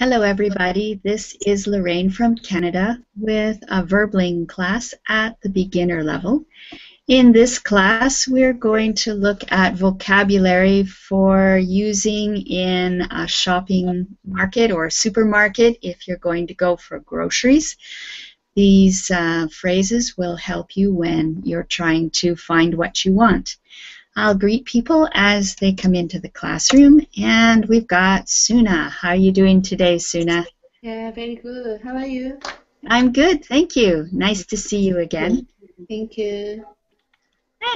Hello, everybody. This is Lorraine from Canada with a Verbling class at the beginner level. In this class, we're going to look at vocabulary for using in a shopping market or supermarket if you're going to go for groceries. These uh, phrases will help you when you're trying to find what you want. I'll greet people as they come into the classroom, and we've got Suna. How are you doing today, Suna? Yeah, very good. How are you? I'm good, thank you. Nice to see you again. Thank you.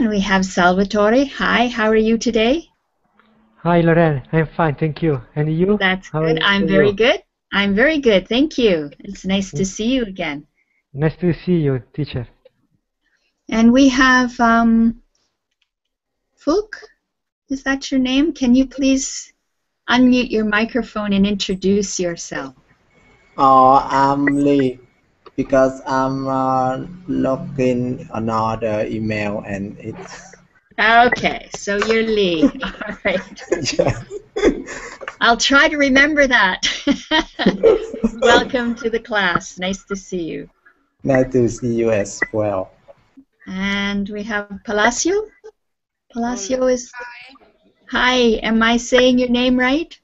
And we have Salvatore. Hi, how are you today? Hi, Lorraine. I'm fine, thank you. And you? That's How good. I'm you? very good. I'm very good, thank you. It's nice to see you again. Nice to see you, teacher. And we have um, Fulk. Is that your name? Can you please unmute your microphone and introduce yourself? Oh, I'm Lee because I'm uh, looking another email and it's Okay, so you're Lee. All right. yeah. I'll try to remember that. Welcome to the class. Nice to see you. nice to see you as well. And we have Palacio. Palacio is. Hi, am I saying your name right?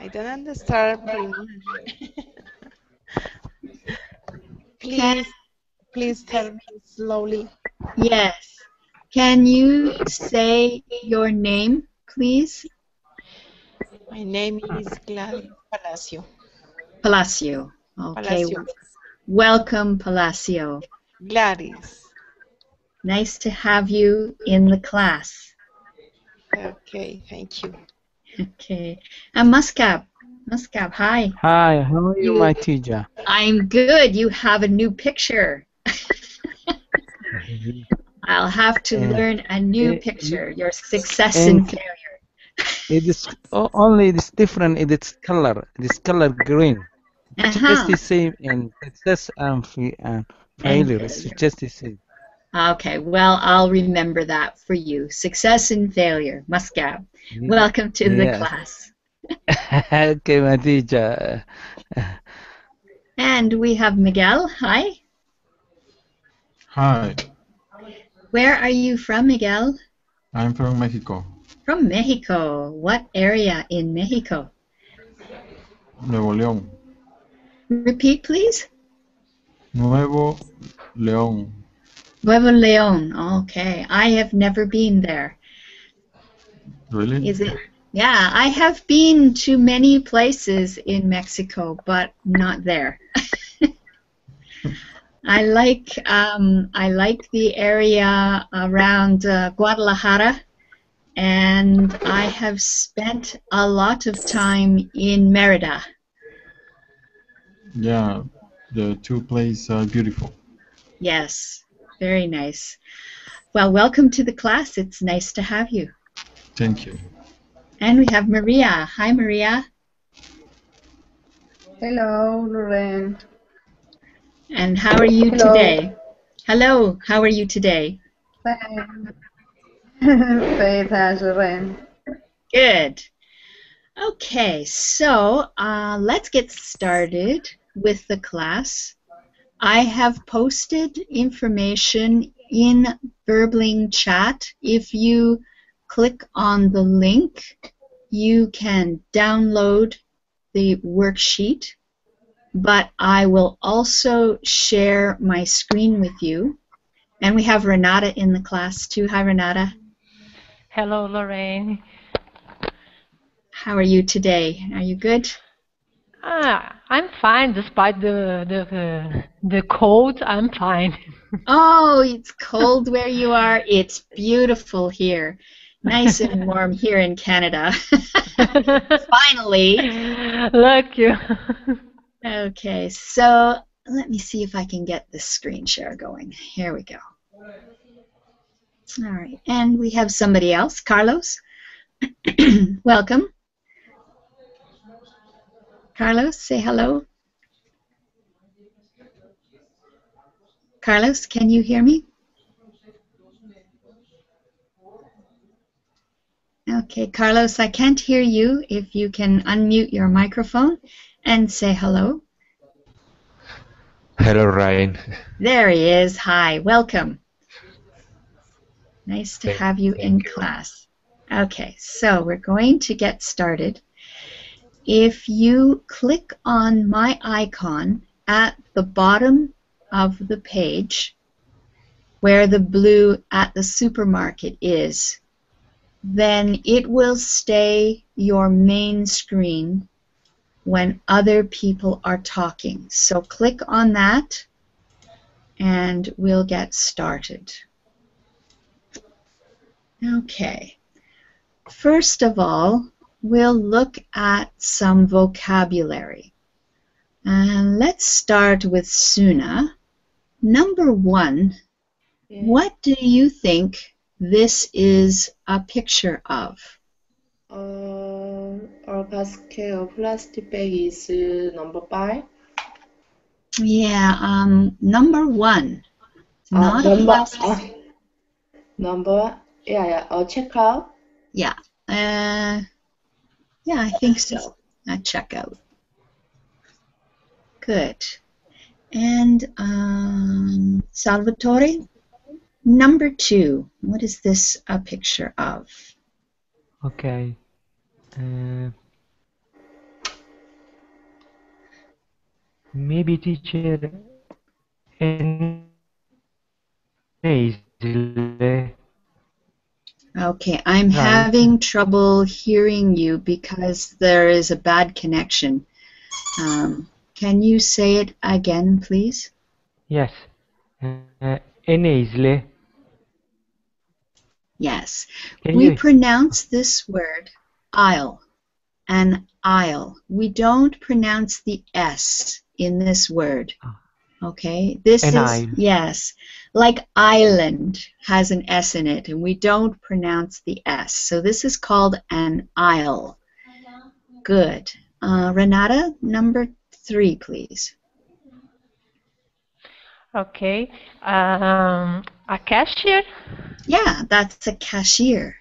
I don't understand much. Can, please, please tell me slowly. yes. Can you say your name, please? My name is Gladys Palacio. Palacio. Okay. Palacio. Welcome, Palacio. Gladys. Nice to have you in the class. Okay, thank you. Okay. And Muscap. Muscap, hi. Hi, how are you, You- my teacher? I'm good. You have a new picture. I'll have to Uh, learn a new uh, picture. Your success and and- failure. It is only it is different in its color. It is color green. It's Uh-huh. just the same and success and, fa- and failure. It's just the same. Okay, well, I'll remember that for you. Success and failure. Muscap. Mm. Welcome to the Yeah. class. okay, my teacher. And we have Miguel. Hi. Hi, Where are you from, Miguel? I'm from Mexico, From Mexico. What area in Mexico? Nuevo León. Repeat, please. Nuevo León. Nuevo Leon. Okay. I have never been there. Really? Is it? Yeah, I have been to many places in Mexico, but not there. I like um, I like the area around uh, Guadalajara, and I have spent a lot of time in Merida. Yeah, the two places are beautiful. Yes, very nice. Well, welcome to the class. It's nice to have you. Thank you. And we have Maria. Hi, Maria. Hello, Lorraine. And how are you Hello. today? Hello, how are you today? Fine. Fine, thanks, Lorraine. Good. Okay, so uh, let's get started with the class. I have posted information in Verbling chat. If you click on the link, you can download the worksheet, but I will also share my screen with you. And we have Renata in the class too. Hi, Renata. Hello, Lorraine. How are you today? Are you good? Ah, I'm fine despite the the the cold. I'm fine. Oh, it's cold where you are. It's beautiful here. Nice and warm here in Canada. Finally. Look you. Okay, so let me see if I can get this screen share going. Here we go. All right, and we have somebody else, Carlos. Welcome. Carlos, say hello. Carlos, can you hear me? Okay, Carlos, I can't hear you. If you can unmute your microphone and say hello. Hello, Ryan. There he is. Hi, welcome. Nice to have you in you. class. Okay, so we're going to get started. If you click on my icon at the bottom of the page, where the blue at the supermarket is, then it will stay your main screen when other people are talking. So click on that and we'll get started. Okay. First of all, we'll look at some vocabulary. And let's start with Suna. Number one, what do you think this is a picture of? Uh, our basket of plastic bag is uh, number five. Yeah, um, number one. Uh, Not a number, plastic. uh, number, yeah, yeah, a checkout. Yeah. Uh, yeah, I think so. A checkout. Good. And um, Salvatore, number two. What is this a picture of? Okay. Uh, maybe teacher an easel. Okay, I'm Right. having trouble hearing you because there is a bad connection. Um, can you say it again, please? Yes. Uh, easel. Yes. Can we you? pronounce this word aisle, an aisle. We don't pronounce the S in this word. Okay? This An is aisle. yes. Like island has an S in it and we don't pronounce the S. So this is called an aisle. Good. Uh, Renata, number three, please. Okay. Um, a cashier? Yeah, that's a cashier.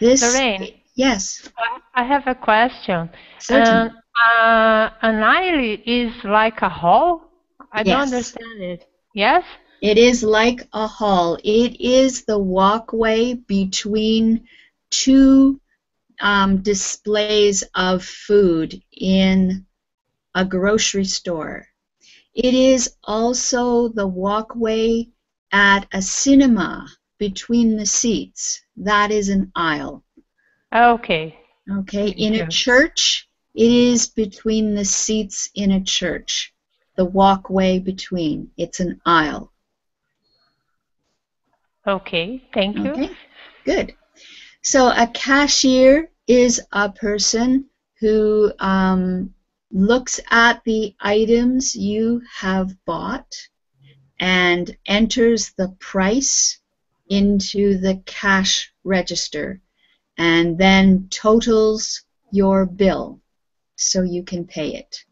This Lorraine. Yes, I have a question. certainly. Um, uh, an aisle is like a hall? I don't understand it. Yes? It is like a hall. It is the walkway between two um, displays of food in a grocery store. It is also the walkway at a cinema between the seats. That is an aisle. Okay. Okay, in a church, it is between the seats in a church. The walkway between. It's an aisle. Okay. Thank you. Okay, good. So a cashier is a person who um, looks at the items you have bought and enters the price into the cash register and then totals your bill so you can pay it.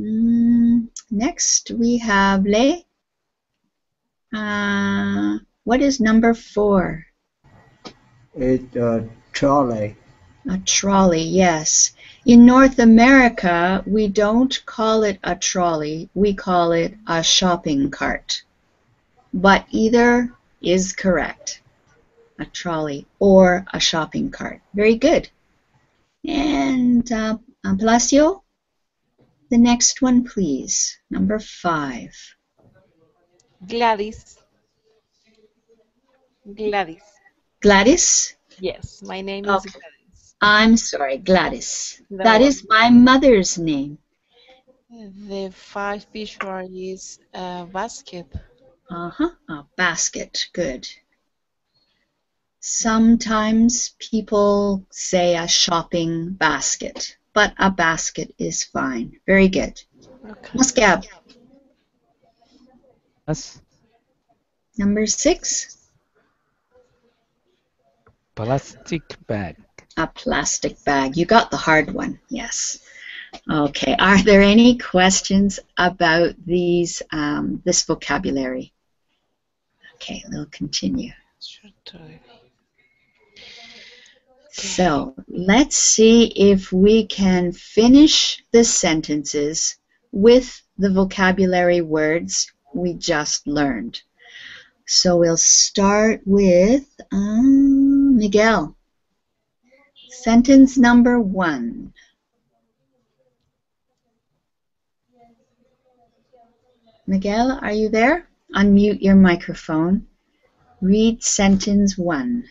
Mm, next we have Lee. Uh, what is number four? It's a trolley. A trolley, yes. In North America, we don't call it a trolley, we call it a shopping cart. But either is correct. A trolley or a shopping cart. Very good. And uh, uh, Palacio, the next one, please. Number five. Gladys. Gladys. Gladys? Yes, my name is Gladys. I'm sorry, Gladys. No That is my mother's name. The five picture is a basket. Uh huh. A basket. Good. Sometimes people say a shopping basket, but a basket is fine. Very good. Okay. Muscab, Yes. number six. Plastic bag. A plastic bag. You got the hard one. Yes. Okay. Are there any questions about these um, this vocabulary? Okay, we'll continue. Sure, totally. So let's see if we can finish the sentences with the vocabulary words we just learned. So we'll start with um, Miguel. Sentence number one. Miguel, are you there? Unmute your microphone. Read sentence one.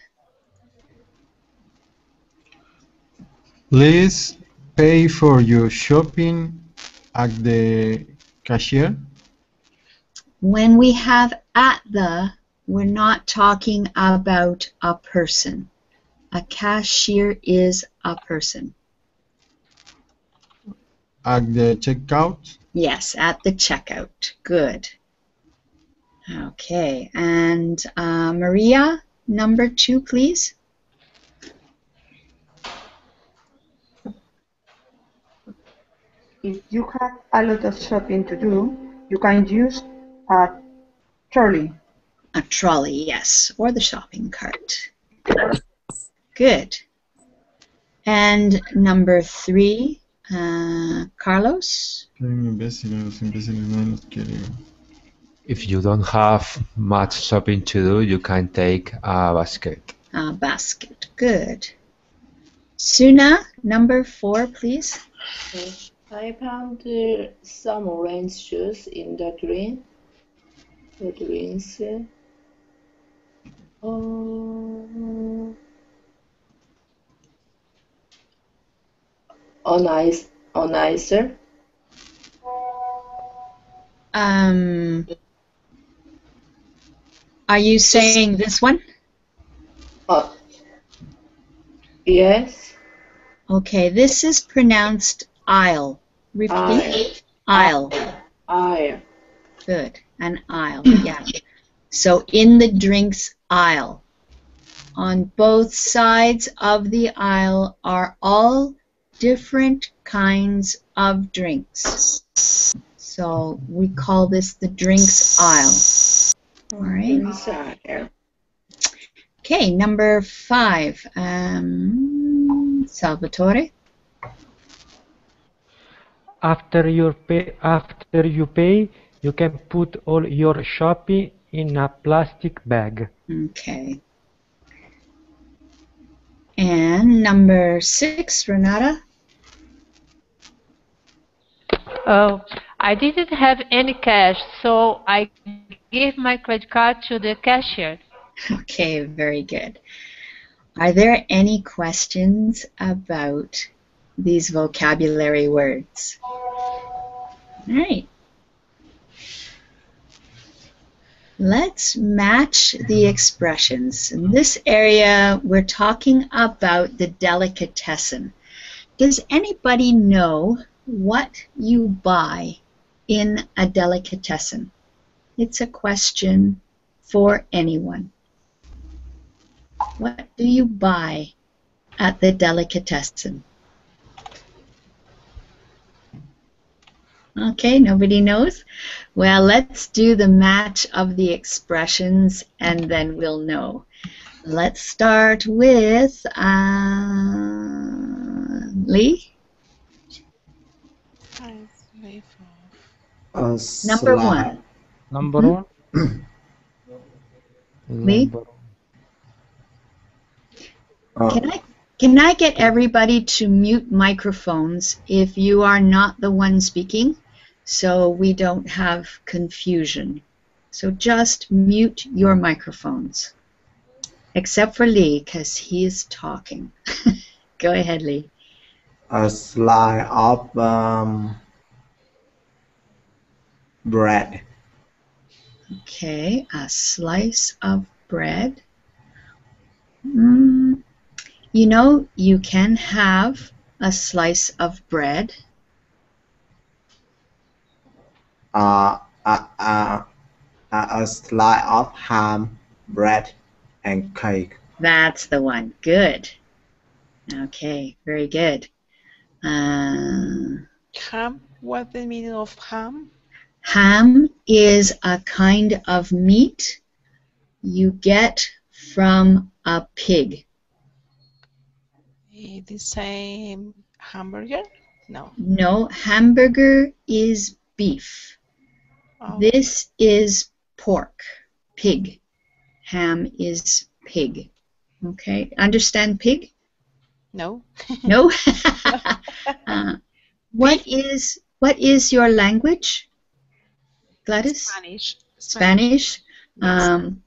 Please pay for your shopping at the cashier. When we have at the, we're not talking about a person. A cashier is a person. At the checkout. Yes, at the checkout. Good. Okay, and uh, Maria, number two, please. If you have a lot of shopping to do, you can use a trolley. A trolley, yes, or the shopping cart. Good. And number three, uh, Carlos. Qué imbéciles, los imbéciles nadie los quiere. If you don't have much shopping to do, you can take a basket. A basket. Good. Suna, number four, please. I found uh, some orange shoes in the green. The greens. Uh, oh, on ice, on icer. Um, are you saying this one? Oh, yes. Okay, this is pronounced aisle. Repeat. Aisle. I. Good. An aisle. Yeah. So in the drinks aisle. On both sides of the aisle are all different kinds of drinks. So we call this the drinks aisle. All right. Okay, number five. Um, Salvatore. After you pay, after you pay, you can put all your shopping in a plastic bag. Okay. And number six, Renata. Oh, I didn't have any cash, so I gave my credit card to the cashier. Okay, very good. Are there any questions about these vocabulary words? All right. Let's match the expressions. In this area, we're talking about the delicatessen. Does anybody know what you buy in a delicatessen? It's a question for anyone. What do you buy at the delicatessen? Okay, nobody knows? Well, let's do the match of the expressions and then we'll know. Let's start with uh, Lee. Uh, Number one. Number Mhm. one. Lee? Uh, Can I can I get everybody to mute microphones if you are not the one speaking so we don't have confusion. So just mute your microphones. Except for Lee because he's talking. Go ahead, Lee. a slice of um, bread. Okay, a slice of bread. Mm, you know, you can have a slice of bread. Uh, a, a, a, a slice of ham, bread, and cake. That's the one. Good. Okay, very good. Uh, Ham? What's the meaning of ham? ham is a kind of meat you get from a pig. Eh, the same hamburger? No. No, hamburger is beef. Oh, This is pork, pig. Ham is pig. Okay, understand pig? no. No? uh, what is what is your language? Gladys? Spanish. Spanish. Yes. Um,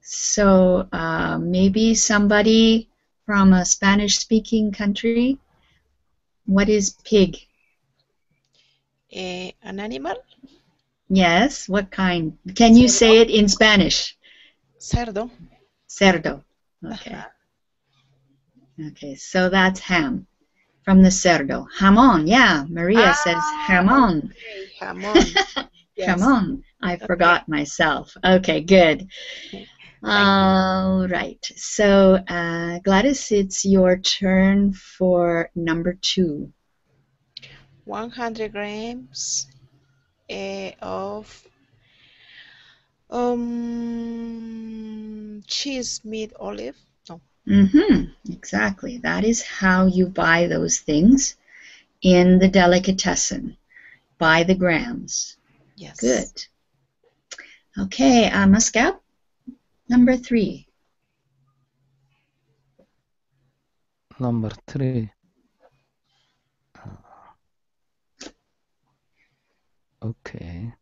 so uh, maybe somebody from a Spanish-speaking country. What is pig? Eh, an animal? Yes. What kind? Can you say it in Spanish? Cerdo. Cerdo. Okay. Okay. So that's ham from the cerdo. Jamón. Yeah. Maria says Ah, jamón. Okay, jamón. Yes. Jamón. I Okay. forgot myself. Okay. Good. Okay. All right. So, uh, Gladys, it's your turn for number two. 100 grams eh, of um, cheese, meat, olive. No. Mm-hmm. Exactly. That is how you buy those things in the delicatessen. By the grams. Yes. Good. Okay, uh, Muscat, number three. Number three. Okay.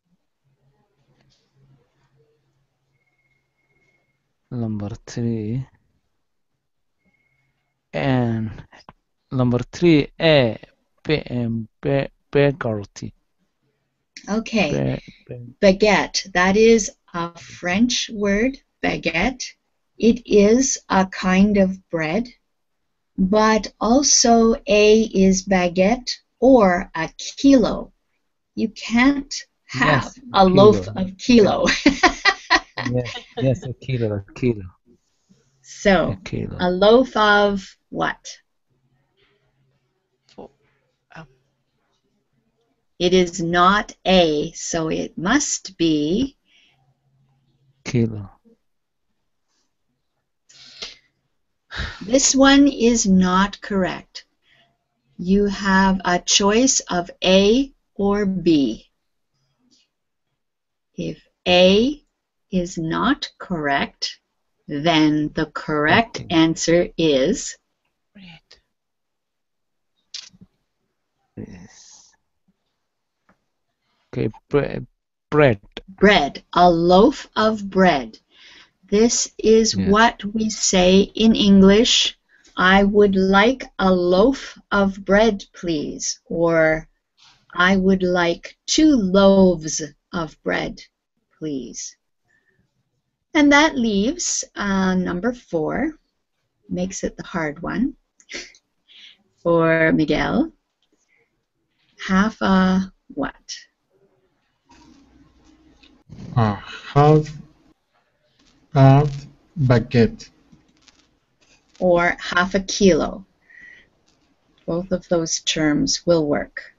Number three. And number three, A. Ba- um, ba- Okay. Ba- ba- Baguette. That is a French word, baguette. It is a kind of bread, but also A is baguette or a kilo. You can't have Yes, a kilo. loaf of kilo. yes, yes, a kilo, a kilo, so, a kilo. a loaf of what? For, um, It is not A, so it must be Kilo. This one is not correct. You have a choice of A or B. If A is not correct, then the correct Okay. answer is bread. Yes. Okay, bre- bread. bread, a loaf of bread. This is Yes. what we say in English. I would like a loaf of bread, please. Or I would like two loaves of bread, please. And that leaves uh, number four, makes it the hard one for Miguel. Half a what? A half a baguette. or half a kilo. Both of those terms will work.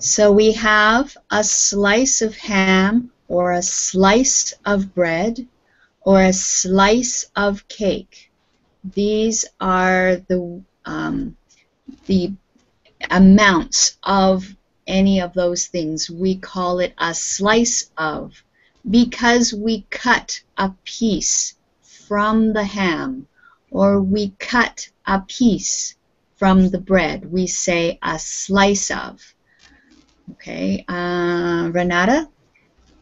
So we have a slice of ham or a slice of bread or a slice of cake. These are the um, the amounts of any of those things. We call it a slice of because we cut a piece from the ham or we cut a piece from the bread. We say a slice of. Okay, uh, Renata,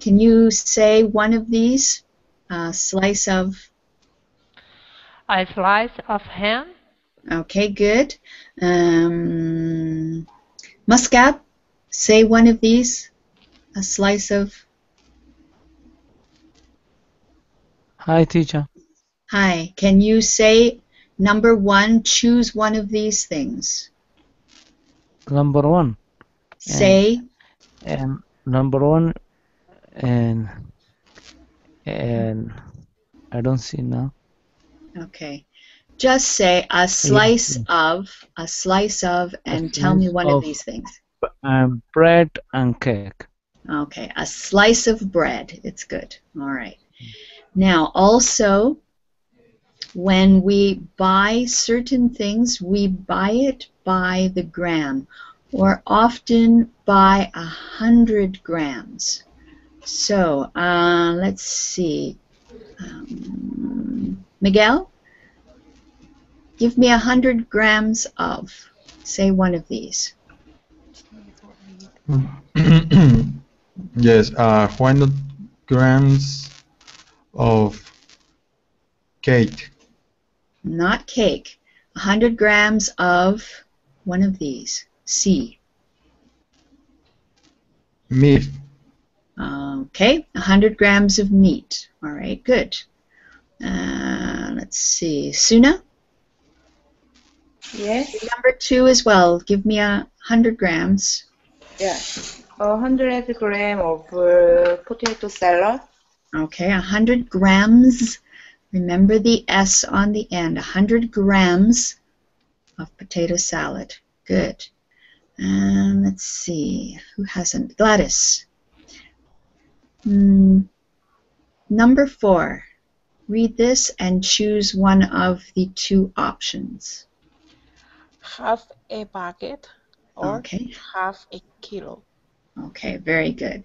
can you say one of these? A slice of. A slice of ham, Okay, good. Um, Muscat, say one of these. A slice of. Hi, teacher. Hi, can you say number one? Choose one of these things. Number one. Say And number one, and and I don't see now. Okay. Just say a slice yes. of, a slice of, and tell me one of of- these things. Um, bread and cake. Okay, a slice of bread. It's good. All right. Now, also, when we buy certain things, we buy it by the gram, or often by a hundred grams. So uh, let's see. Um, Miguel, give me a hundred grams of. Say one of these. yes, uh, 100 grams of cake. Not cake. A hundred grams of one of these. C. Meat. Okay, 100 grams of meat. All right, good. Uh, let's see. Suna? Yes. Number two as well. Give me a 100 grams. Yeah. Hundred gram of uh, potato salad. Okay, 100 grams. Remember the S on the end. 100 grams of potato salad. Good. And let's see. Who hasn't? Gladys. Hmm. number four. Read this and choose one of the two options. Half a bucket or Okay. half a kilo. Okay, very good.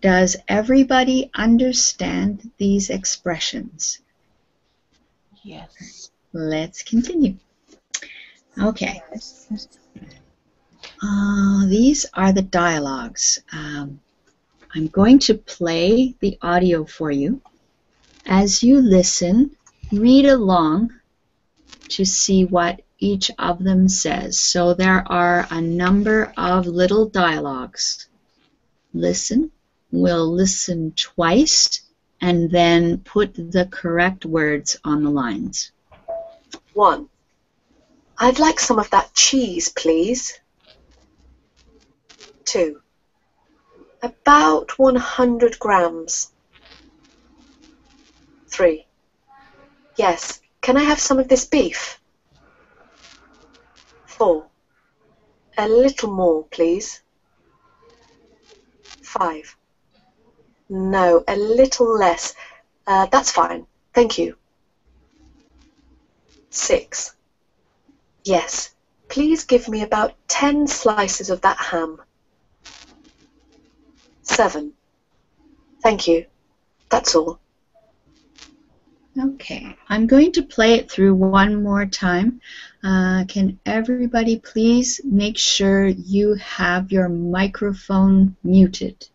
Does everybody understand these expressions? Yes. Let's continue. Okay. Uh, these are the dialogues. Um, I'm going to play the audio for you. As you listen, read along to see what each of them says. So there are a number of little dialogues. Listen. We'll listen twice and then put the correct words on the lines. One. I'd like some of that cheese, please. Two. About 100 grams. Three. Yes. Can I have some of this beef? Four. A little more, please. Five. No, a little less. Uh, that's fine. Thank you. Six. Yes. Please give me about ten slices of that ham. Seven. Thank you. That's all. Okay, I'm going to play it through one more time. Uh, can everybody please make sure you have your microphone muted?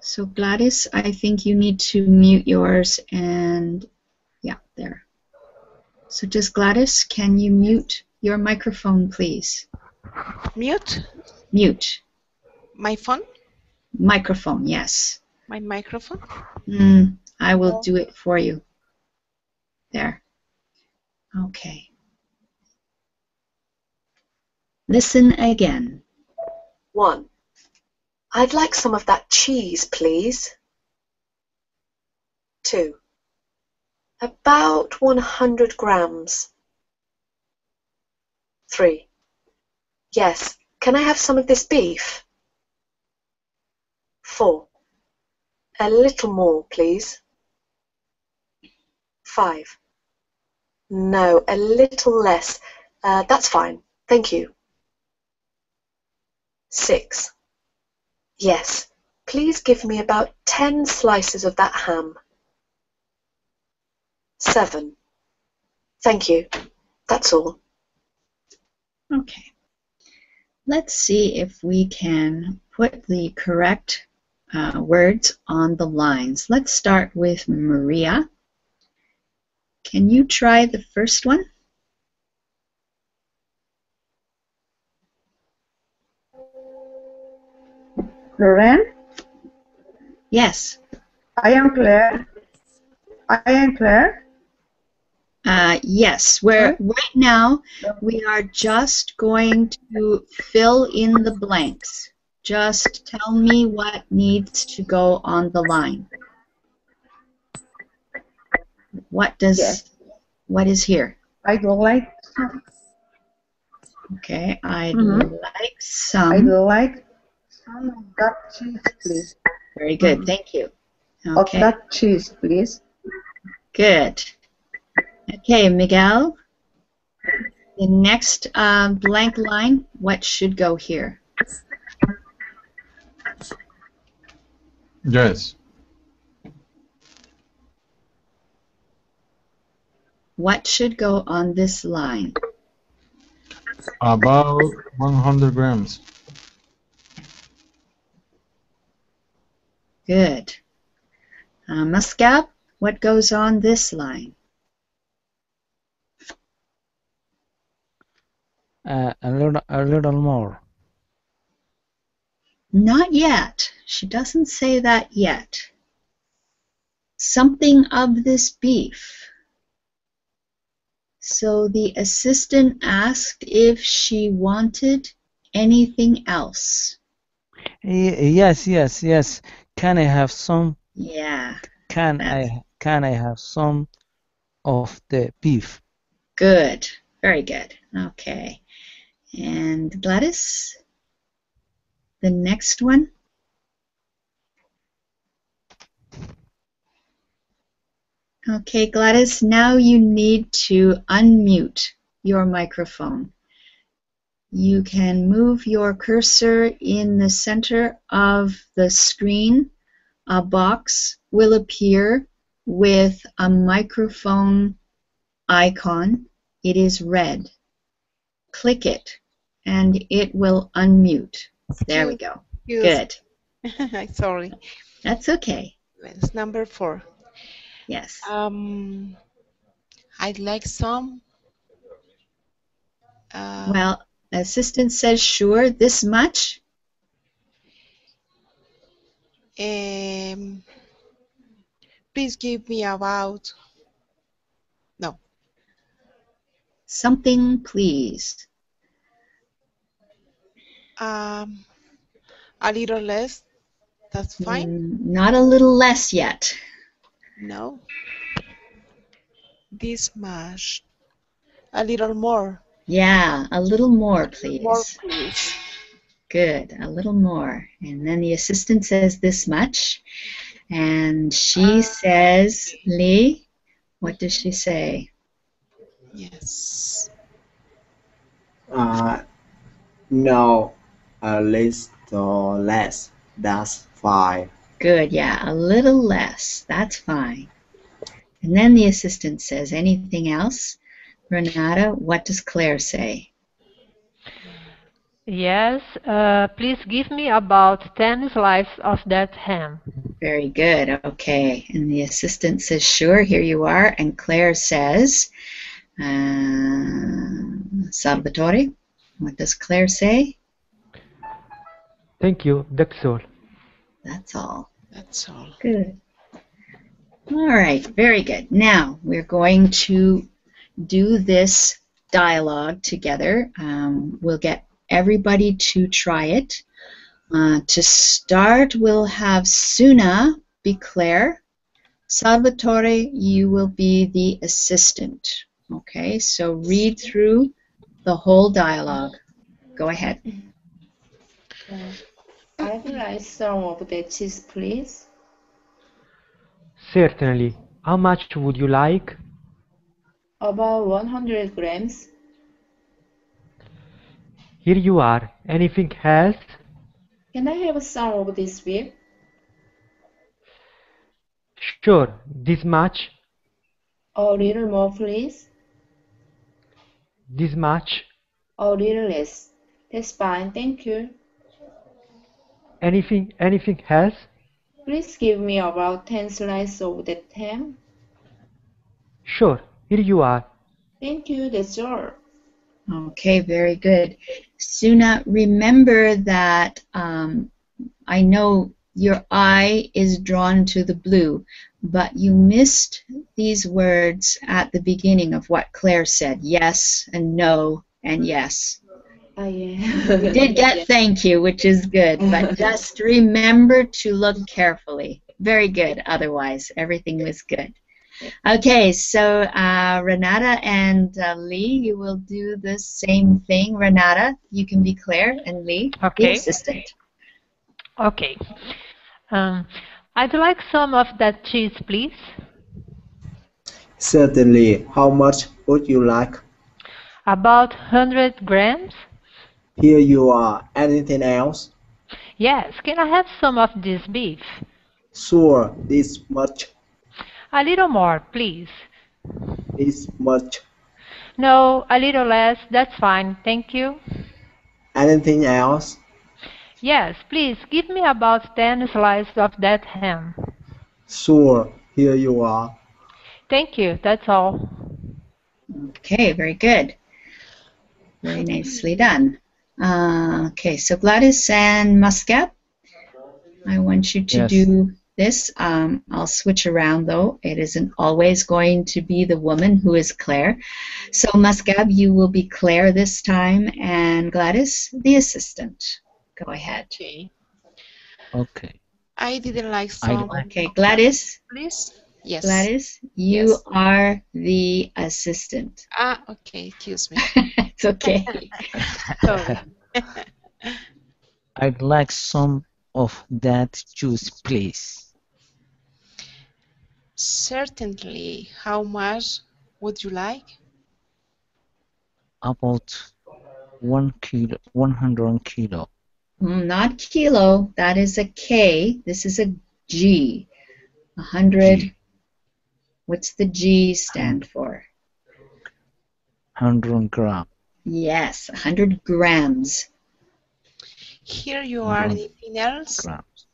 So Gladys, I think you need to mute yours and yeah, there. So just Gladys, can you mute your microphone please? Mute Mute. my phone, Microphone, yes. my microphone. Mm, I will do it for you. There. Okay. Listen again. One. I'd like some of that cheese, please. Two. About 100 grams. Three. Yes. Can I have some of this beef? Four. A little more, please. Five. No, a little less. Uh, that's fine. Thank you. Six. Yes. Please give me about ten slices of that ham. Seven. Thank you. That's all. Okay. Let's see if we can put the correct uh, words on the lines. Let's start with Maria. Can you try the first one? Lorraine, Yes. I am Claire. I am Claire. Uh, yes, where right now we are just going to fill in the blanks. Just tell me what needs to go on the line. What does Yes. what is here? I'd like Okay, I'd Mhm. like some. I'd like some of that cheese, please. Very good, Mhm. thank you. Okay. of that cheese, please. Good. Okay, Miguel. The next um, blank line, what should go here? Yes. What should go on this line? About 100 grams. Good. Uh, Muscat, what goes on this line? Uh, a little, a little more. Not yet. She doesn't say that yet. Something of this beef. So the assistant asked if she wanted anything else. Yes, yes, yes. Can I have some? Yeah, Can I? Can I have some of the beef? good. Very good. Okay. And Gladys? The next one? Okay, Gladys, now you need to unmute your microphone. You can move your cursor in the center of the screen. A box will appear with a microphone icon. It is red. Click it and it will unmute. There we go. Good. Sorry. That's okay. It's number four. Yes. Um, I'd like some. Uh, Well, assistant says sure, this much. um, please give me about. No. Something, please. Um, a little less. That's fine. Mm, Not a little less yet. No. This much. A little more. Yeah, a little more, please. More, please. Good, a little more. And then the assistant says this much. And she says, Lee, what does she say? Yes. Uh, no, a little less. That's fine. Good, yeah, a little less. That's fine. And then the assistant says, anything else? Renata, what does Claire say? Yes, uh, please give me about 10 slices of that ham. Very good, okay. And the assistant says, sure, here you are. And Claire says, uh, Salvatore, what does Claire say? Thank you, that's all. That's all. That's all. Good. All right, very good. Now we're going to do this dialogue together. Um, we'll get everybody to try it. Uh, to start, we'll have Suna be Claire. Salvatore, you will be the assistant. Okay, so read through the whole dialogue. Go ahead. Uh, I'd like some of the cheese, please. Certainly. How much would you like? About 100 grams. Here you are. Anything else? Can I have some of this beef? Sure. This much? A little more, please. This much? A little less. That's fine, thank you. Anything anything else? Please give me about 10 slices of that ham. Sure. Here you are. Thank you, that's all. Okay, very good. Suna, remember that um, I know your eye is drawn to the blue, but you missed these words at the beginning of what Claire said yes and no and yes. Yeah. You did get thank you, which is good, but just remember to look carefully. Very good, otherwise, everything was good. Okay, so uh, Renata and uh, Lee, you will do the same thing. Renata, you can be Claire, and Lee, the Okay. assistant. Okay. Um, I'd like some of that cheese, please. Certainly. How much would you like? About 100 grams? Here you are. Anything else? Yes, can I have some of this beef? Sure. This much. A little more, please. This much. No, a little less. That's fine. Thank you. Anything else? Yes, please give me about 10 slices of that ham. Sure. Here you are. Thank you. That's all. Okay, very good. Very nicely done. Uh, okay, so Gladys and Muscat, I want you to Yes. do this. Um, I'll switch around though. It isn't always going to be the woman who is Claire. So Muscab, you will be Claire this time, and Gladys, the assistant. Go ahead. Okay. Okay. I didn't like I some. Okay, Gladys. Please. Yes. Gladys, you Yes. are the assistant. Ah, okay. Excuse me. it's okay. I'd like some of that juice, please. Certainly. How much would you like? About one kilo, 100 kilo. Mm, Not kilo. That is a K. This is a G. A hundred. What's the G stand for? 100 gram. Yes, hundred grams. Here you are. Anything else? grams.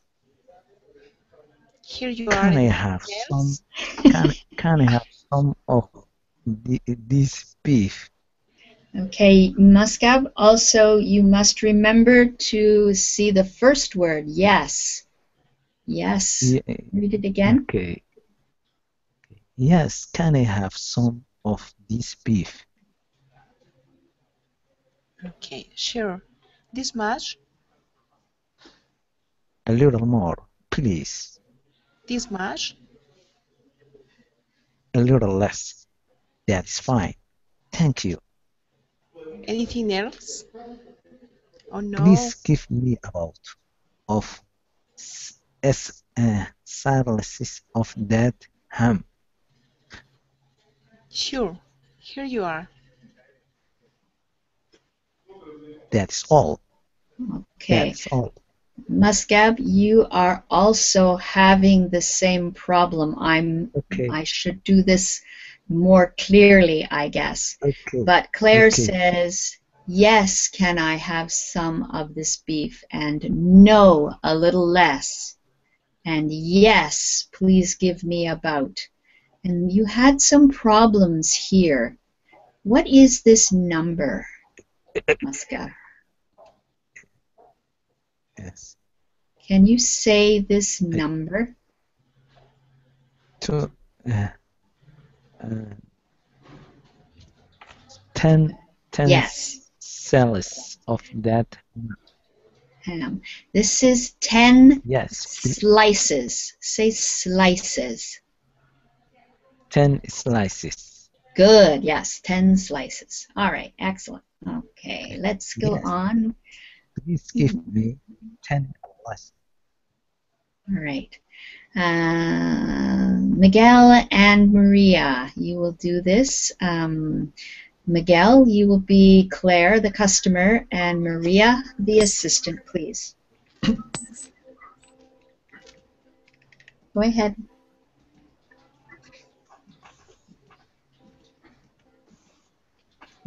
Here you are. Can I anything have some? Can, can I have some of the, this beef? Okay, Muscab. Also, you must remember to see the first word. Yes. Yes. Ye- Read it again. Okay. Yes, can I have some of this beef? Okay, sure. This much? A little more, please. This much? A little less. That is fine. Thank you. Anything else? Oh no. Please give me about of s- s uh, slices of that ham. Sure. Here you are. That's all. Okay. That's all. Muscab, you are also having the same problem. I'm. Okay. I should do this more clearly, I guess. Okay. But Claire Okay. says, Yes, can I have some of this beef? And no, a little less. And yes, please give me about. And you had some problems here. What is this number, Muscat? Yes. Can you say this number? To uh, uh, 10, 10 Yes. cells of that. Ham. This is 10 Yes. slices. Say slices. 10 slices. Good, yes, 10 slices. All right, excellent. Okay, let's go Yes. on. Please give me 10 slices. All right. Uh, Miguel and Maria, you will do this. Um, Miguel, you will be Claire, the customer, and Maria, the assistant, please. Go ahead.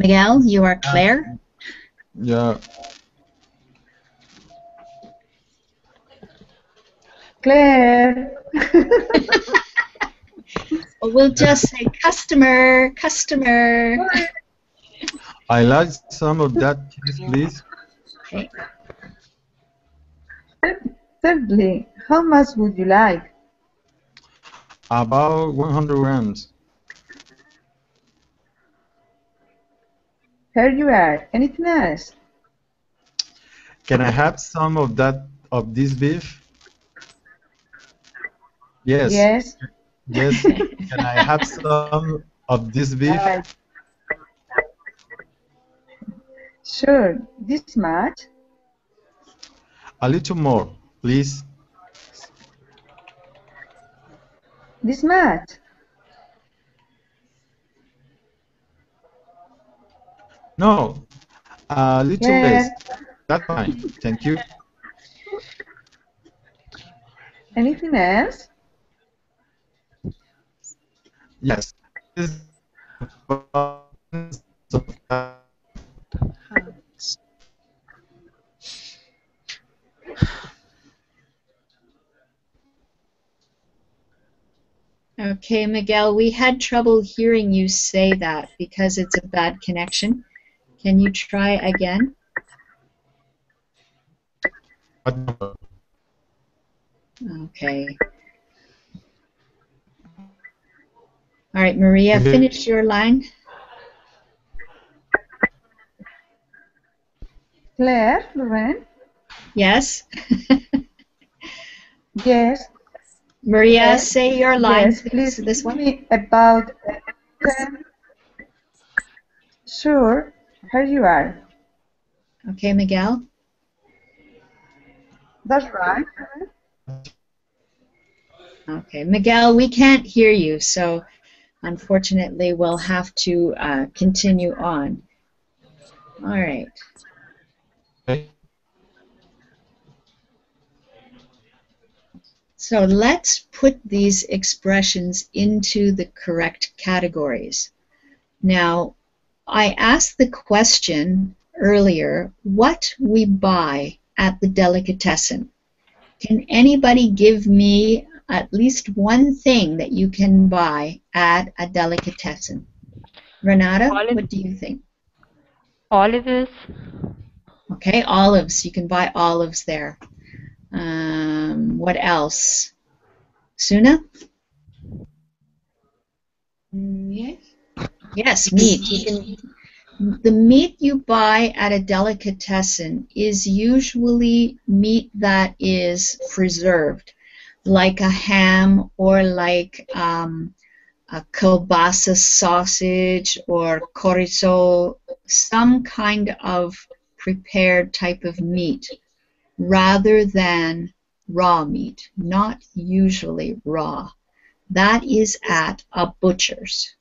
Miguel, you are Claire. Yeah. Claire. Or we'll just say customer, customer. I like some of that cheese, please. Okay. Thirdly, how much would you like? About 100 grams. Here you are. Anything else? Can I have some of that of this beef? Yes. Yes. Yes. Can I have some of this beef? Uh, sure. This much? A little more, please. This much. No, a little Yes. less. That's fine. Thank you. Anything else? Yes. Okay, Miguel, we had trouble hearing you say that because it's a bad connection. Can you try again? Okay. All right, Maria, finish your line. Claire, Lorraine? Yes. Yes. Maria, Yes. say your line. Yes, please. This one. Me about. Sure. Here you are. Okay, Miguel. That's right. Okay, Miguel, we can't hear you, so unfortunately we'll have to uh, continue on. All right. So let's put these expressions into the correct categories. Now, I asked the question earlier what we buy at the delicatessen. Can anybody give me at least one thing that you can buy at a delicatessen? Renata, what do you think? Olives. Okay, olives. You can buy olives there. Um, what else? Suna? Yes. Yes, meat. Can. The meat you buy at a delicatessen is usually meat that is preserved, like a ham or like um, a kielbasa sausage or chorizo, some kind of prepared type of meat, rather than raw meat, not usually raw. That is at a butcher's.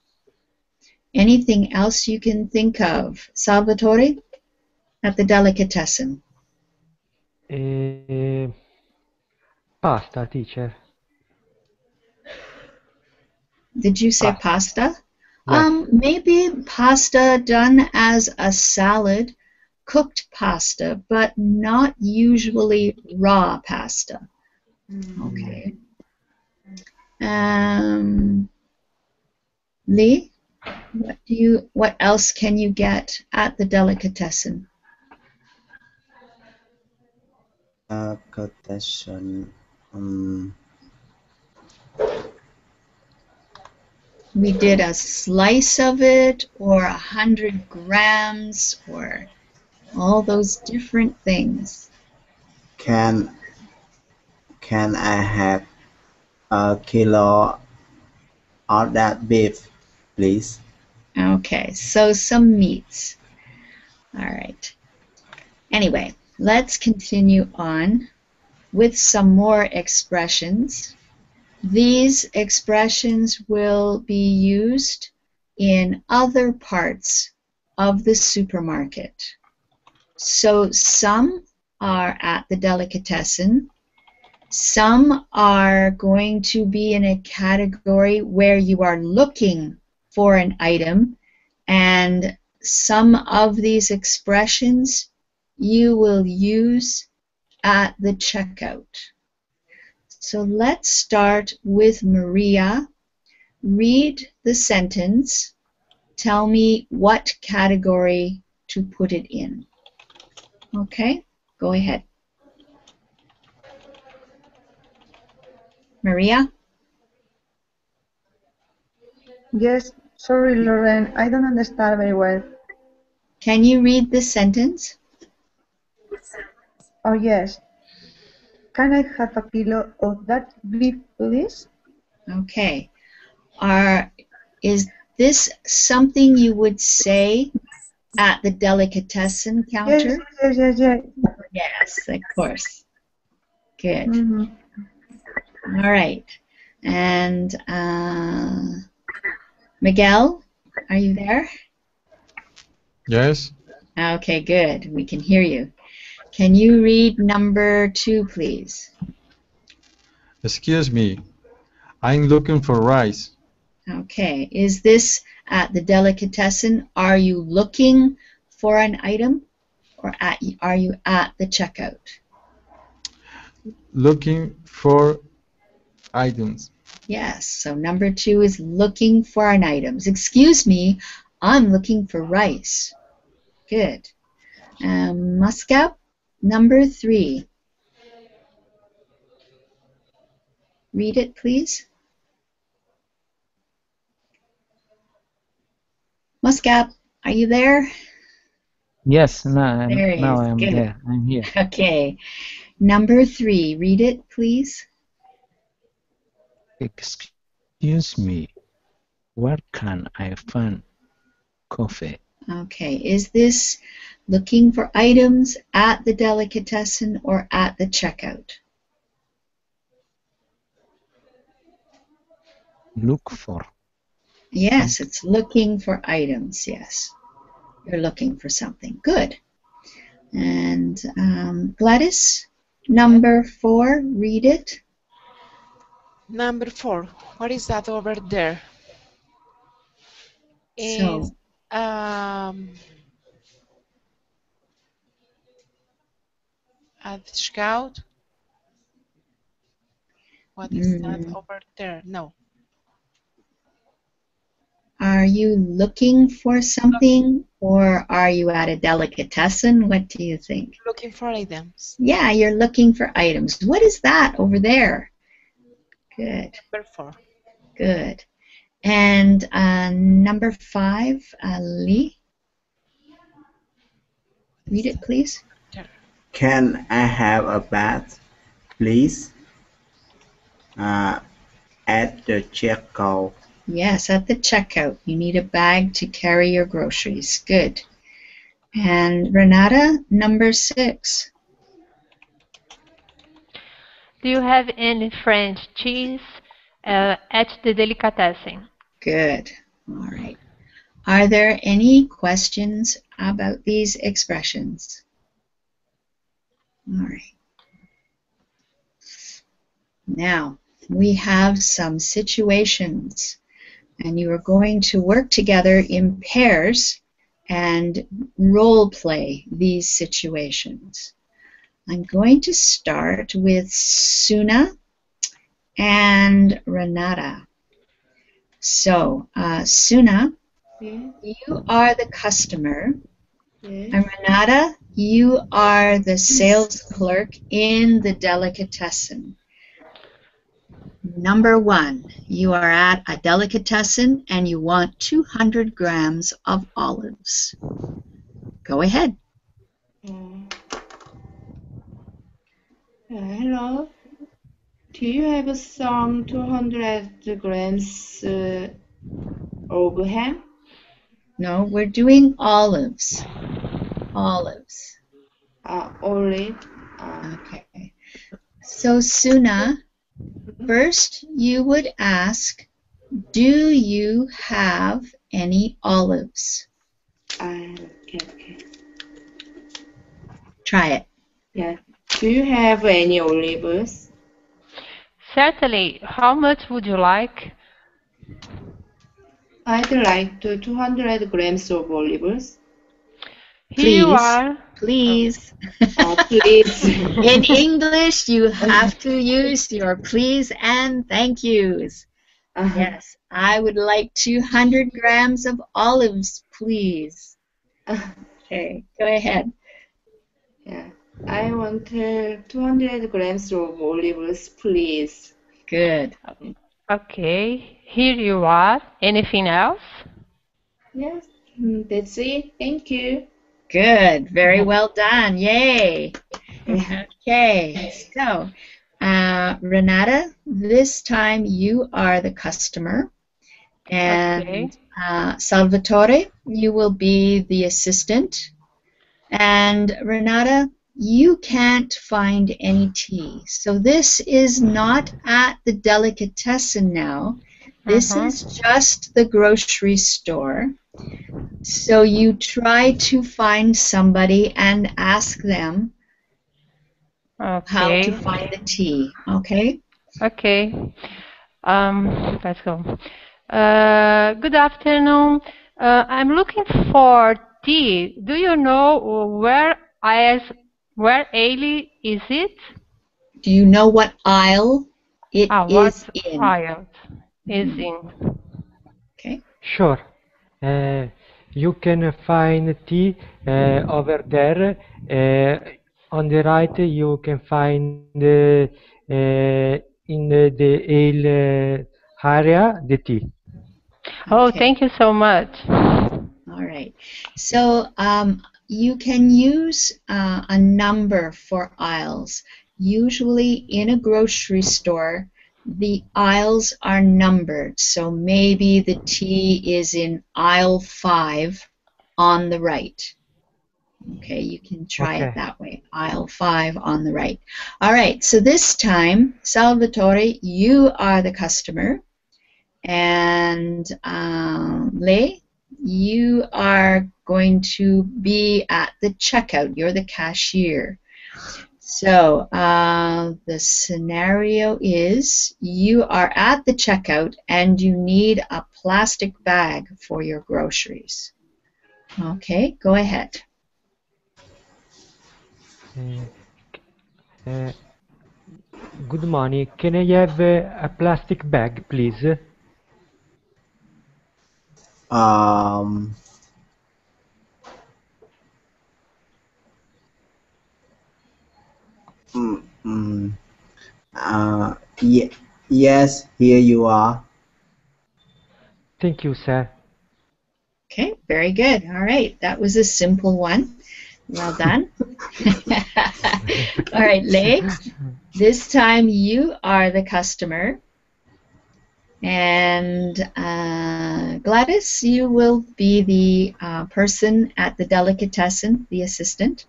Anything else you can think of? Salvatore? At the delicatessen. Eh, pasta, teacher. Did you say pasta? Yeah. Um, maybe pasta done as a salad, cooked pasta, but not usually raw pasta. Okay. Um, Lee, what do you? What else can you get at the delicatessen? Delicatessen. Um, We did a slice of it, or a hundred grams, or all those different things. can can I have a kilo of that beef, please? Okay, so some meats. All right. Anyway, let's continue on with some more expressions. These expressions will be used in other parts of the supermarket. So some are at the delicatessen, some are going to be in a category where you are looking for an item, and some of these expressions you will use at the checkout. So let's start with Maria. Read the sentence. Tell me what category to put it in. Okay, go ahead. Maria? Yes, sorry, Lauren, I don't understand very well. Can you read the sentence? Oh, yes. Can I have a kilo of that beef, please? Okay. Are is this something you would say at the delicatessen counter? yes, yes, yes. Yes, yes of course. Good. Mhm. All right. And uh, Miguel, are you there? Yes. Okay, good. We can hear you. Can you read number two, please? Excuse me. I'm looking for rice. Okay. Is this at the delicatessen? Are you looking for an item, or at are you at the checkout? Looking for items. Yes. So number two is looking for an items. Excuse me. I'm looking for rice. Good. Um, Muscat, number three. Read it, please. Muscat, are you there? Yes, now, I'm- There he now is. I'm Good. there. I'm here. Okay. Number three. Read it, please. Excuse me. Where can I find coffee? Okay. Is this looking for items at the delicatessen or at the checkout? Look for. Yes, it's looking for items. Yes. You're looking for something. Good. And um, Gladys, number four, read it. Number four. What is that over there? Is, So- um at scout. What is that Mm. over there? No. Are you looking for something or are you at a delicatessen? What do you think? Looking for items. Yeah, you're looking for items. What is that over there? Good, Number four. good. And uh, number five, uh, Lee. Read it, please. Can I have a bath, please? Uh, at the checkout. Yes, at the checkout. You need a bag to carry your groceries. Good. And Renata, number six. Do you have any French cheese uh, at the delicatessen? Good. All right. Are there any questions about these expressions? All right. Now, we have some situations, and you are going to work together in pairs and role play these situations. I'm going to start with Suna and Renata. So, uh, Suna, Yeah. you are the customer, Yeah. and Renata, you are the sales clerk in the delicatessen. Number one, you are at a delicatessen and you want 200 grams of olives. Go ahead. Uh, hello. Do you have some 200 grams uh, of ham? No, we're doing olives. Olives. Uh, olive. Okay. So, Suna, first you would ask, do you have any olives? Uh, okay, okay. Try it. Yeah. Do you have any olives? Certainly. How much would you like? I'd like to 200 grams of olives. Here you Please. are. Please. Uh, please. In English, you have to use your please and thank yous. Uh-huh. Yes, I would like 200 grams of olives, please. Okay, go ahead. Yeah. I want uh, 200 grams of olives, please. Good. Okay. Here you are. Anything else? Yes, mm, that's it. Thank you. Good. Very well done. Yay. Okay, so uh, Renata, this time you are the customer, and Okay. uh, Salvatore, you will be the assistant, and Renata, you can't find any tea. So this is not at the delicatessen now. This Uh-huh. is just the grocery store. So you try to find somebody and ask them how to find the tea. Okay? Okay. Um, let's go. Uh, good afternoon. Uh, I'm looking for tea. Do you know where I where Ailey is it? Do you know what aisle it Ah, is what in? aisle is in? Okay. Sure. Uh, you can find tea uh, over there. Uh, on the right, you can find uh, uh, in the, the ale uh, area the tea. Oh, thank you so much. All right. So um, you can use uh, a number for aisles. Usually in a grocery store, the aisles are numbered. So maybe the tea is in aisle five on the right. Okay, you can try it that way. Aisle five on the right. All right, so this time, Salvatore, you are the customer. And um, Lee, you are going to be at the checkout. You're the cashier. So uh, the scenario is you are at the checkout and you need a plastic bag for your groceries. Okay, go ahead. Uh, uh, good morning. Can I have uh, a plastic bag, please? Um, mm, mm, uh, ye- yes, here you are. Thank you, sir. Okay, very good. All right, that was a simple one. Well done. All right, Lee, this time you are the customer. And uh, Gladys, you will be the uh, person at the delicatessen, the assistant.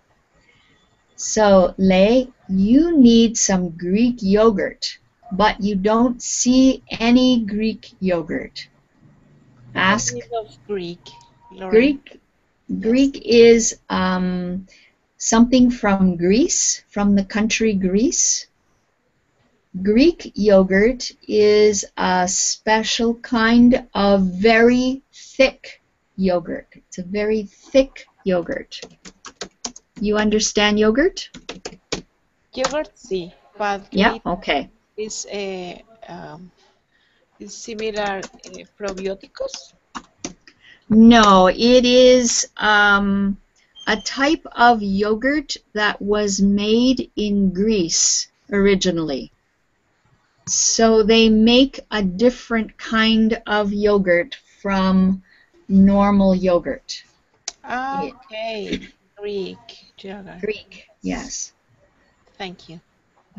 So, Lee, you need some Greek yogurt, but you don't see any Greek yogurt. Ask Greek? Lauren? Greek Greek is um, something from Greece, from the country Greece. Greek yogurt is a special kind of very thick yogurt. It's a very thick yogurt. You understand yogurt? Yogurt, sí, but Yeah, okay. is a um, is similar uh, probioticos. No, it is um, a type of yogurt that was made in Greece originally. So they make a different kind of yogurt from normal yogurt. Ah, Yeah. okay, Greek yogurt. Greek, yes. Thank you.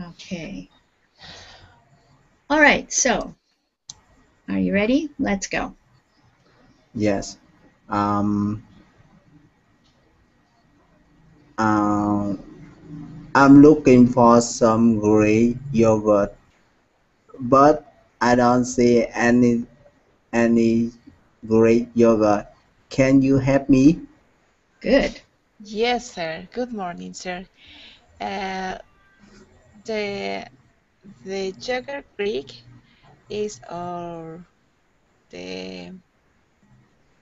Okay. All right, so are you ready? Let's go. Yes. Um, um, I'm looking for some Greek yogurt, but I don't see any any Greek yogurt. Can you help me? Good. Yes, sir. Good morning, sir. Uh, the the yogurt Greek is or the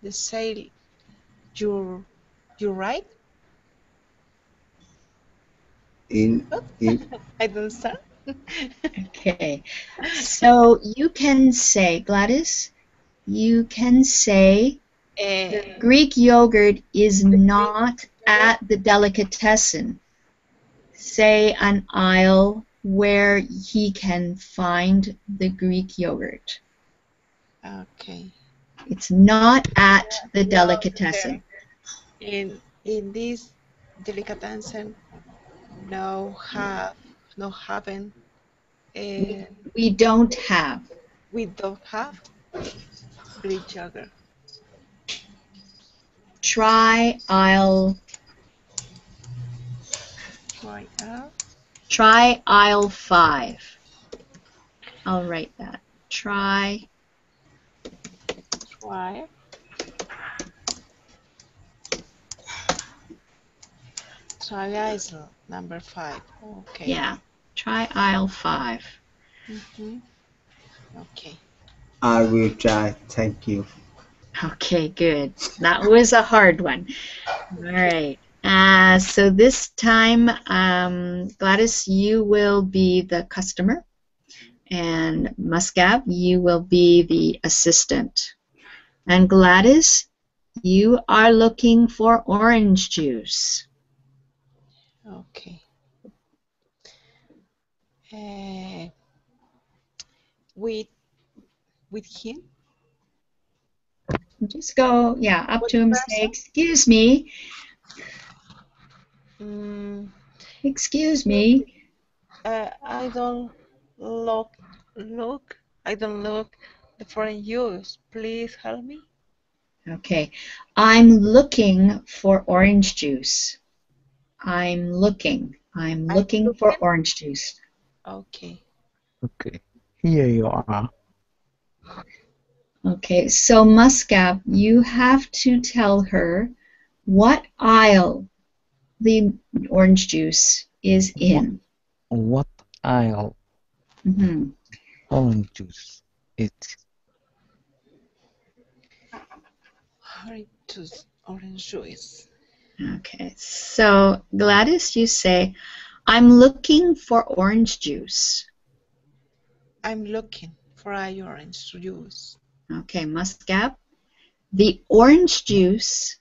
the sale you you right? In in I don't understand. Okay. So you can say, Gladys, you can say Uh, Greek yogurt is not at the delicatessen. Say an aisle where he can find the Greek yogurt. okay. It's not at the delicatessen. In in this delicatessen, no have no haven't. Uh, We don't have. we don't have Greek yogurt. Try aisle Y L. Try aisle five. I'll write that. Try Y. Try is number five. Okay. yeah. Try aisle five. Mm-hmm. Okay. I will try. Thank you. Okay, good. That was a hard one. All right. Uh, so this time, um, Gladys, you will be the customer, and Muscab, you will be the assistant. And Gladys, you are looking for orange juice. Okay. Uh, with with him. Just go, yeah, up to him. Say, excuse me, Mm, excuse me. uh, I don't look look. I don't look the foreign use. Please help me. Okay, I'm looking for orange juice. I'm looking. I'm I'm looking for orange juice. Okay. Okay. Here you are. Okay, so Muscap, you have to tell her what aisle the orange juice is in. What aisle hmm orange juice it? Orange juice. Orange juice. Okay, so Gladys, you say, I'm looking for orange juice. I'm looking for a orange juice. Okay, Muscap, the orange juice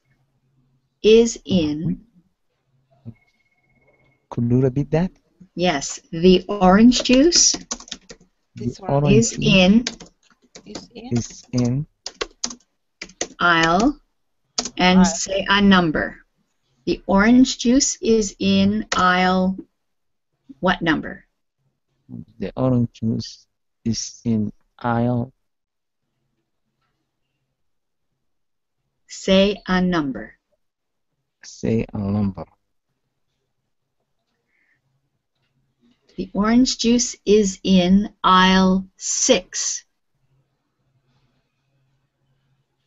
is in, Could you repeat that? yes, the orange juice The one orange is juice in is in is in aisle and Aisle. say a number. The orange juice is in aisle what number? the orange juice is in aisle Say a number. say a number. The orange juice is in aisle six.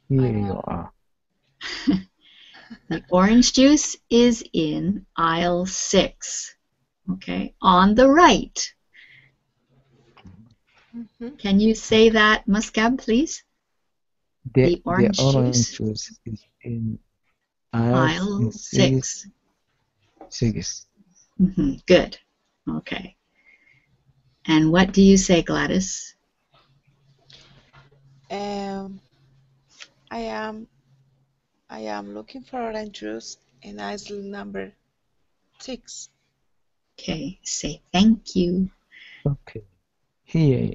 Here you are. The orange juice is in aisle six. Okay, on the right. Mhm. Can you say that, Muscab, please? The, The orange the orange juice. juice is in aisle, Aisle six. six. hmm Good. Okay. And what do you say, Gladys? Um, I am I am looking for orange juice in aisle number six. Okay, say thank you. Okay. Here,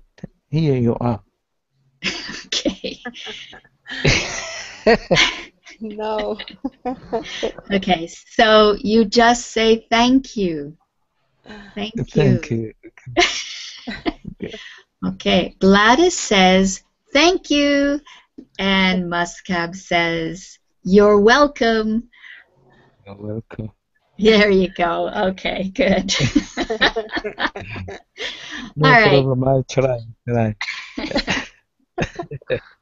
here you are. Okay. No. Okay, so you just say thank you. Thank you. Thank you. Okay, Gladys says thank you, and Muscab says you're welcome. You're welcome. There you go. Okay, good. No All right. problem. I try. Try.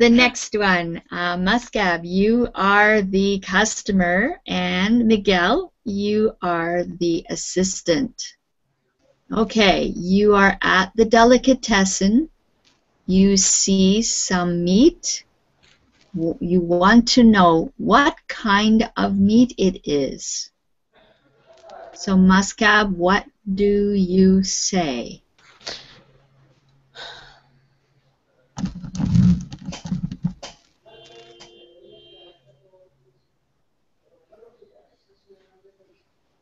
The next one, uh, Muscab, you are the customer, and Miguel, you are the assistant. Okay, you are at the delicatessen. You see some meat. You want to know what kind of meat it is. So, Muscab, what do you say?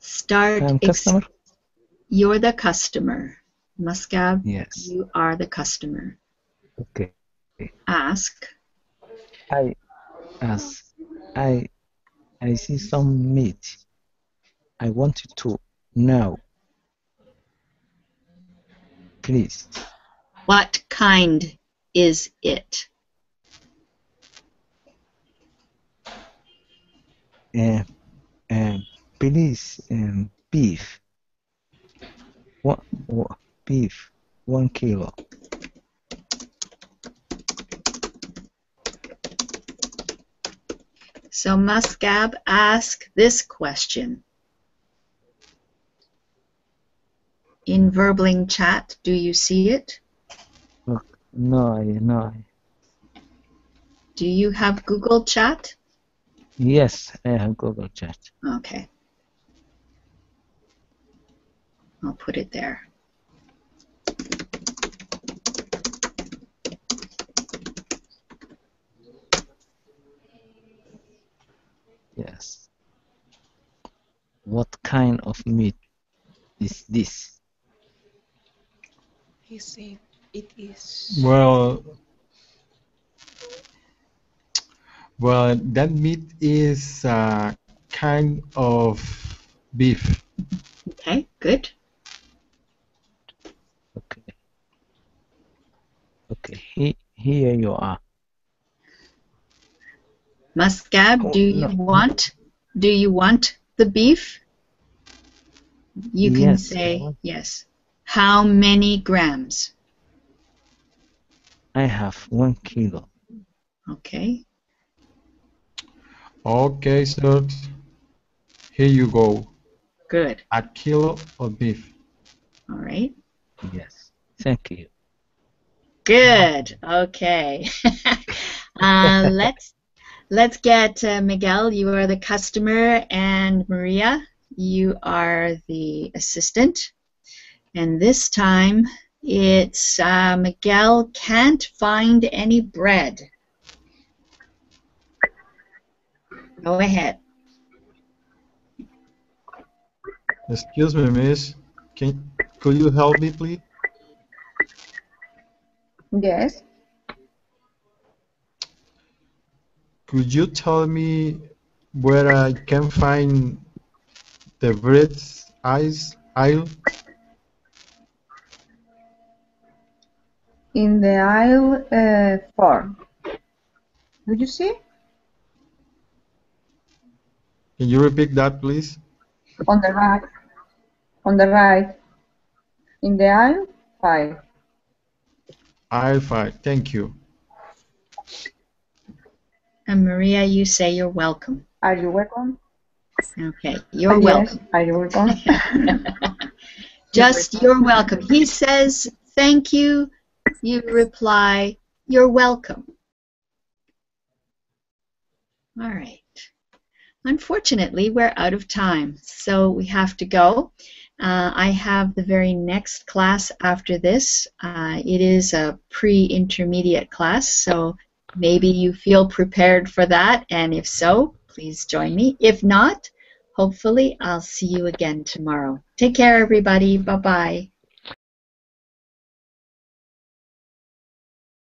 Start. Ex- customer. You're the customer. Muscab, Yes. you are the customer. Okay. Ask. I as I I see some meat. I wanted to know. Please. What kind is it? Uh, um, please um, beef. One, one beef. One kilo. So Muscab ask this question. In Verbling chat, do you see it? No, no. Do you have Google Chat? Yes, I have Google Chat. Okay. I'll put it there. Yes. What kind of meat is this? He said it is. Well, well, that meat is a kind of beef. Okay, good. Okay. Okay, he, here you are. Muscab, Oh, do you no. want do you want the beef? You can Yes, say yes. How many grams? I have one kilo. Okay. Okay, sir. Here you go. Good. A kilo of beef. All right. Yes. Thank you. Good. Okay. uh, let's let's get uh, Miguel. You are the customer, and Maria, you are the assistant. And this time, it's uh, Miguel can't find any bread. Go ahead. Excuse me, miss. Can could you help me, please? Yes. Could you tell me where I can find the bread ice aisle? In the aisle uh, four. Do you see? Can you repeat that, please? On the right. On the right. In the aisle five. Aisle five. Thank you. And Maria, you say you're welcome. Are you welcome? Okay, you're welcome. Are you welcome? Just you're welcome. He says thank you. You reply, you're welcome. All right. Unfortunately, we're out of time, so we have to go. Uh, I have the very next class after this. Uh, it is a pre-intermediate class, so maybe you feel prepared for that, and if so, please join me. If not, hopefully I'll see you again tomorrow. Take care, everybody. Bye-bye.